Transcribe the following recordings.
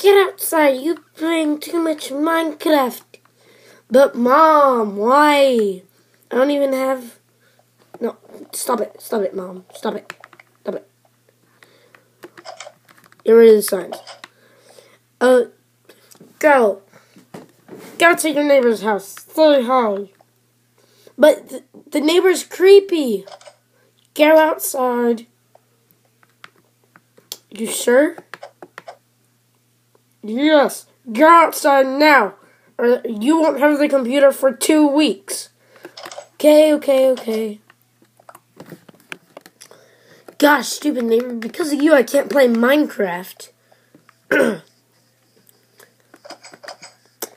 Get outside. You playing too much Minecraft. But mom, why? I don't even have. No, stop it. Stop it, mom. Stop it. Stop it. Get rid of the signs. Uh, go. Go to your neighbor's house. Say hi. But th- the neighbor's creepy. Go outside. You sure? Yes. Go outside now, or you won't have the computer for two weeks. Okay, okay, okay. Gosh, stupid neighbor, because of you I can't play Minecraft.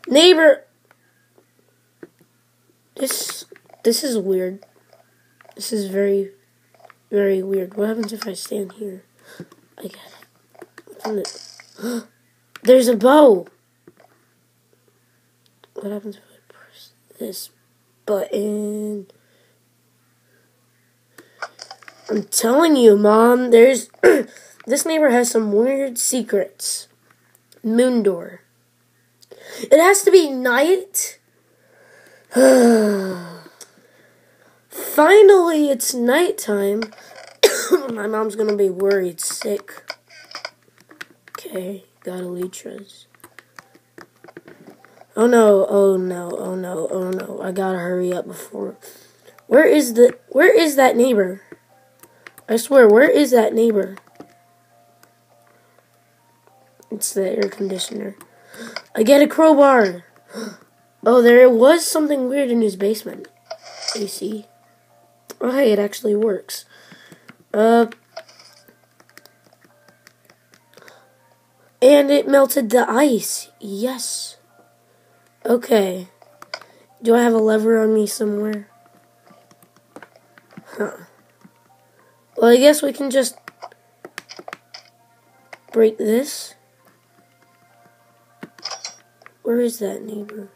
neighbor This this is weird. This is very very weird. What happens if I stand here? I get it. There's a bow. What happens if I press this button? I'm telling you, Mom, there's. this neighbor has some weird secrets. Moon door. It has to be night. Finally, it's nighttime. My mom's gonna be worried sick. Okay, got elytras. Oh no, oh no, oh no, oh no. I gotta hurry up before. Where is the. Where is that neighbor? I swear, where is that neighbor? It's the air conditioner. I get a crowbar. Oh, there was something weird in his basement. AC. Oh, hey, it actually works. Uh. And it melted the ice. Yes. Okay. Do I have a lever on me somewhere? Huh. Well, I guess we can just break this. Where is that neighbor?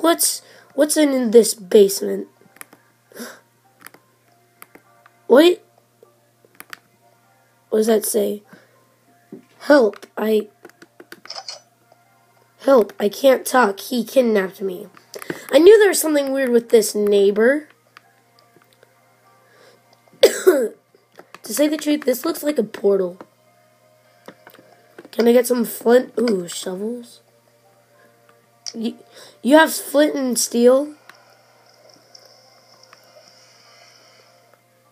What's what's in this basement? What? What does that say? Help! I Help, I can't talk. He kidnapped me. I knew there was something weird with this neighbor. to say the truth, this looks like a portal. Can I get some flint? Ooh, shovels. You, you have flint and steel?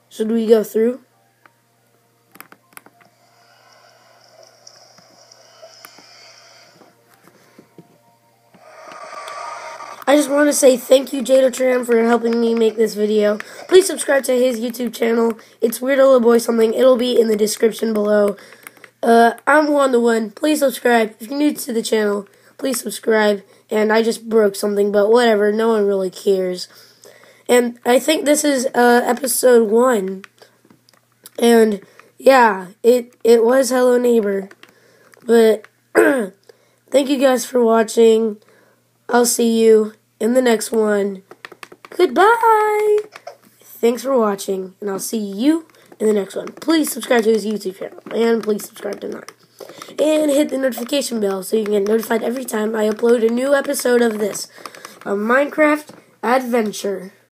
Should we go through? Just want to say thank you, Jado Tram, for helping me make this video. Please subscribe to his YouTube channel. It's Weird Little Boy something. It'll be in the description below. Uh, I'm WonTheOne. Please subscribe. If you're new to the channel, please subscribe. And I just broke something, but whatever. No one really cares. And I think this is uh, episode one. And yeah, it it was Hello Neighbor. But thank you guys for watching. I'll see you in the next one. Goodbye. Thanks for watching, and I'll see you in the next one. Please subscribe to his YouTube channel, and please subscribe to mine. And hit the notification bell so you can get notified every time I upload a new episode of this, a Minecraft adventure.